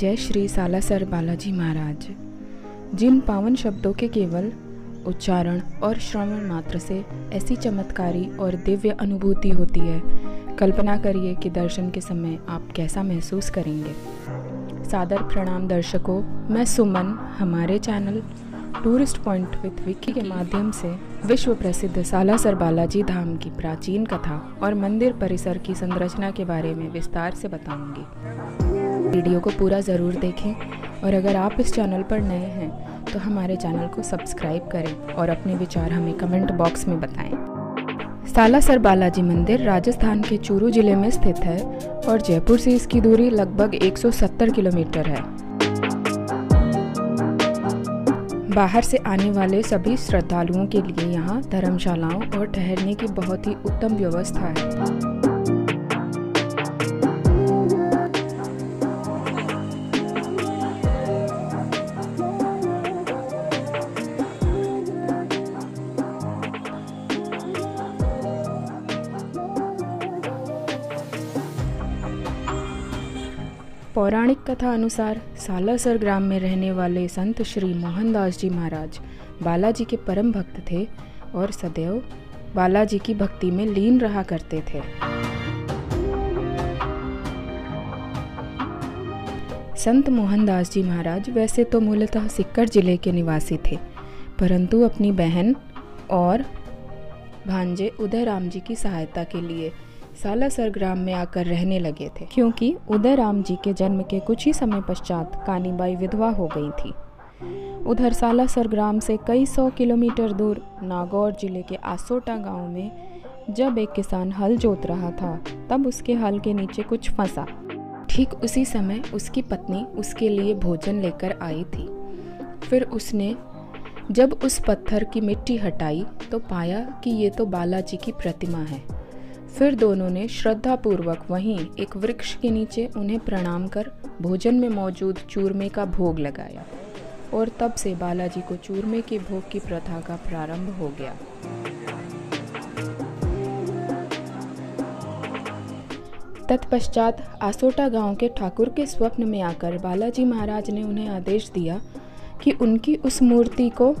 जय श्री सालासर बालाजी महाराज। जिन पावन शब्दों के केवल उच्चारण और श्रवण मात्र से ऐसी चमत्कारी और दिव्य अनुभूति होती है, कल्पना करिए कि दर्शन के समय आप कैसा महसूस करेंगे। सादर प्रणाम दर्शकों, मैं सुमन, हमारे channel tourist point with Vicky के माध्यम से विश्व प्रसिद्ध सालासर बालाजी धाम की प्राचीन कथा और मंदिर परिसर की संरचना के बारे में विस्तार से बताऊँगी। वीडियो को पूरा ज़रूर देखें और अगर आप इस चैनल पर नए हैं तो हमारे चैनल को सब्सक्राइब करें और अपने विचार हमें कमेंट बॉक्स में बताएँ। सालासर बालाजी मंदिर राजस्थान के चूरू ज़िले में स्थित है और जयपुर से इसकी दूरी लगभग 170 किलोमीटर है। बाहर से आने वाले सभी श्रद्धालुओं के लिए यहाँ धर्मशालाओं और ठहरने की बहुत ही उत्तम व्यवस्था है। पौराणिक कथा अनुसार सालासर ग्राम में रहने वाले संत श्री मोहनदास जी महाराज बालाजी के परम भक्त थे और सदैव बालाजी की भक्ति में लीन रहा करते थे। संत मोहनदास जी महाराज वैसे तो मूलतः सिक्कर ज़िले के निवासी थे, परंतु अपनी बहन और भांजे उदय राम जी की सहायता के लिए सालासर ग्राम में आकर रहने लगे थे, क्योंकि उदय राम जी के जन्म के कुछ ही समय पश्चात कानीबाई विधवा हो गई थी। उधर सालासर ग्राम से कई सौ किलोमीटर दूर नागौर ज़िले के आसोटा गाँव में जब एक किसान हल जोत रहा था, तब उसके हल के नीचे कुछ फंसा। ठीक उसी समय उसकी पत्नी उसके लिए भोजन लेकर आई थी। फिर उसने जब उस पत्थर की मिट्टी हटाई तो पाया कि ये तो बालाजी की प्रतिमा है। फिर दोनों ने श्रद्धापूर्वक वहीं एक वृक्ष के नीचे उन्हें प्रणाम कर भोजन में मौजूद चूरमे का भोग लगाया और तब से बालाजी को चूरमे के भोग की प्रथा का प्रारंभ हो गया। तत्पश्चात आसोटा गाँव के ठाकुर के स्वप्न में आकर बालाजी महाराज ने उन्हें आदेश दिया कि उनकी उस मूर्ति को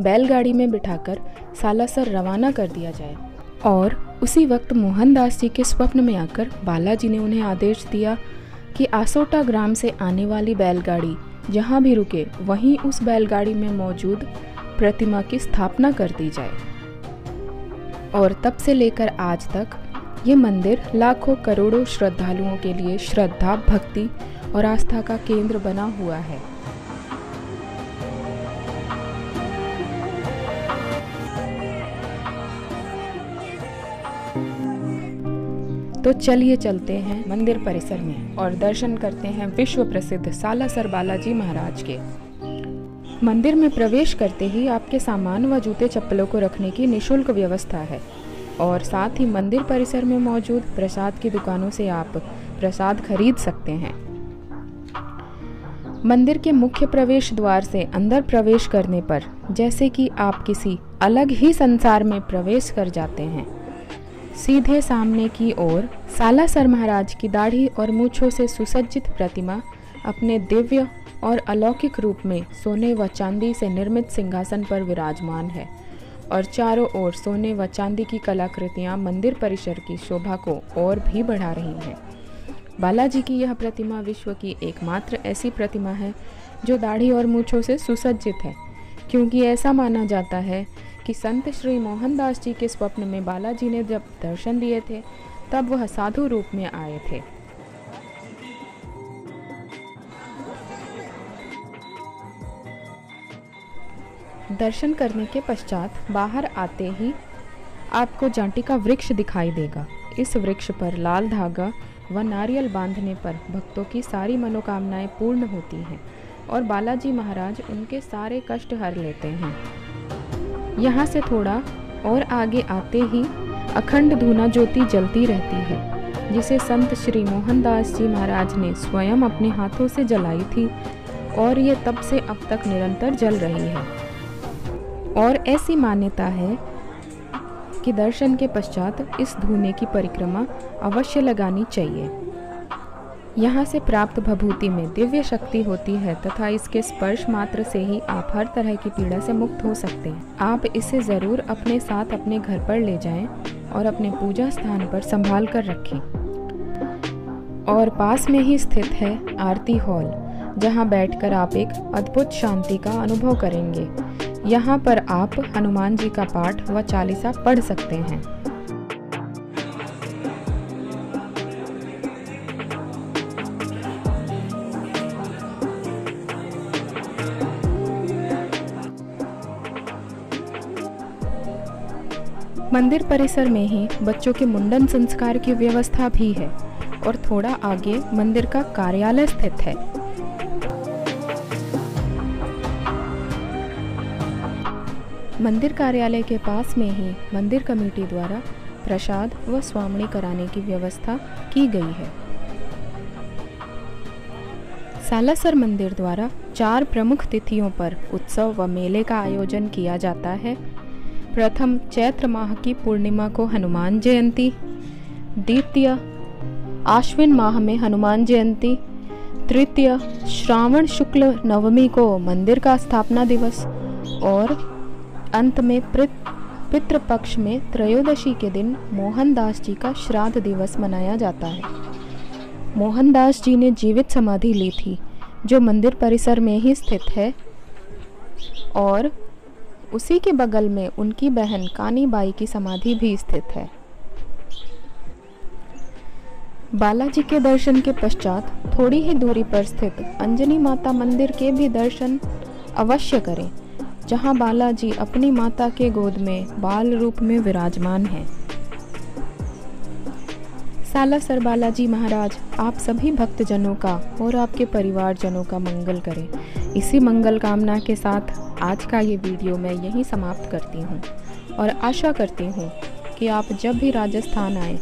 बैलगाड़ी में बिठाकर सालासर रवाना कर दिया जाए। और उसी वक्त मोहनदास जी के स्वप्न में आकर बालाजी ने उन्हें आदेश दिया कि आसोटा ग्राम से आने वाली बैलगाड़ी जहाँ भी रुके, वहीं उस बैलगाड़ी में मौजूद प्रतिमा की स्थापना कर दी जाए। और तब से लेकर आज तक ये मंदिर लाखों करोड़ों श्रद्धालुओं के लिए श्रद्धा, भक्ति और आस्था का केंद्र बना हुआ है। तो चलिए चलते हैं मंदिर परिसर में और दर्शन करते हैं विश्व प्रसिद्ध सालासर बालाजी महाराज के। मंदिर में प्रवेश करते ही आपके सामान व जूते चप्पलों को रखने की निशुल्क व्यवस्था है। और साथ ही मंदिर परिसर में मौजूद प्रसाद की दुकानों से आप प्रसाद खरीद सकते हैं। मंदिर के मुख्य प्रवेश द्वार से अंदर प्रवेश करने पर जैसे कि आप किसी अलग ही संसार में प्रवेश कर जाते हैं। सीधे सामने की ओर सालासर महाराज की दाढ़ी और मूछों से सुसज्जित प्रतिमा अपने दिव्य और अलौकिक रूप में सोने व चांदी से निर्मित सिंहासन पर विराजमान है और चारों ओर सोने व चांदी की कलाकृतियाँ मंदिर परिसर की शोभा को और भी बढ़ा रही हैं। बालाजी की यह प्रतिमा विश्व की एकमात्र ऐसी प्रतिमा है जो दाढ़ी और मूछों से सुसज्जित है, क्योंकि ऐसा माना जाता है कि संत श्री मोहनदास जी के स्वप्न में बालाजी ने जब दर्शन दिए थे, तब वह साधु रूप में आए थे। दर्शन करने के पश्चात बाहर आते ही आपको जांटी का वृक्ष दिखाई देगा। इस वृक्ष पर लाल धागा व नारियल बांधने पर भक्तों की सारी मनोकामनाएँ पूर्ण होती हैं और बालाजी महाराज उनके सारे कष्ट हर लेते हैं। यहाँ से थोड़ा और आगे आते ही अखंड धूना ज्योति जलती रहती है, जिसे संत श्री मोहनदास जी महाराज ने स्वयं अपने हाथों से जलाई थी और ये तब से अब तक निरंतर जल रही है। और ऐसी मान्यता है कि दर्शन के पश्चात इस धूने की परिक्रमा अवश्य लगानी चाहिए। यहाँ से प्राप्त भभूति में दिव्य शक्ति होती है तथा इसके स्पर्श मात्र से ही आप हर तरह की पीड़ा से मुक्त हो सकते हैं। आप इसे ज़रूर अपने साथ अपने घर पर ले जाएँ और अपने पूजा स्थान पर संभाल कर रखें। और पास में ही स्थित है आरती हॉल, जहाँ बैठकर आप एक अद्भुत शांति का अनुभव करेंगे। यहाँ पर आप हनुमान जी का पाठ व चालीसा पढ़ सकते हैं। मंदिर परिसर में ही बच्चों के मुंडन संस्कार की व्यवस्था भी है और थोड़ा आगे मंदिर का कार्यालय स्थित है। मंदिर कार्यालय के पास में ही मंदिर कमेटी द्वारा प्रसाद व स्वामणी कराने की व्यवस्था की गई है। सालासर मंदिर द्वारा चार प्रमुख तिथियों पर उत्सव व मेले का आयोजन किया जाता है। प्रथम चैत्र माह की पूर्णिमा को हनुमान जयंती। द्वितीय आश्विन माह में हनुमान जयंती। तृतीय श्रावण शुक्ल नवमी को मंदिर का स्थापना दिवस। और अंत में पितृपक्ष में त्रयोदशी के दिन मोहनदास जी का श्राद्ध दिवस मनाया जाता है। मोहनदास जी ने जीवित समाधि ली थी, जो मंदिर परिसर में ही स्थित है। और उसी के बगल में उनकी बहन कानीबाई की समाधि भी स्थित है। बालाजी के दर्शन के पश्चात थोड़ी ही दूरी पर स्थित अंजनी माता मंदिर के भी दर्शन अवश्य करें, जहाँ बालाजी अपनी माता के गोद में बाल रूप में विराजमान हैं। सालासर बालाजी महाराज, आप सभी भक्तजनों का और आपके परिवारजनों का मंगल करें। इसी मंगल कामना के साथ आज का ये वीडियो मैं यहीं समाप्त करती हूँ और आशा करती हूँ कि आप जब भी राजस्थान आए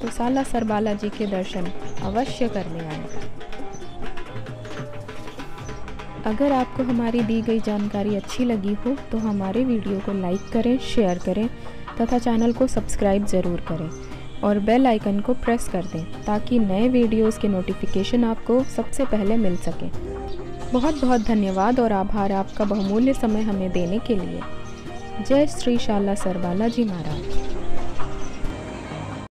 तो सालासर बालाजी के दर्शन अवश्य करने आए। अगर आपको हमारी दी गई जानकारी अच्छी लगी हो तो हमारे वीडियो को लाइक करें, शेयर करें तथा चैनल को सब्सक्राइब ज़रूर करें। और बेल आइकन को प्रेस कर दें ताकि नए वीडियोस के नोटिफिकेशन आपको सबसे पहले मिल सके। बहुत बहुत धन्यवाद और आभार आपका बहुमूल्य समय हमें देने के लिए। जय श्री शाला सरबाला जी महाराज।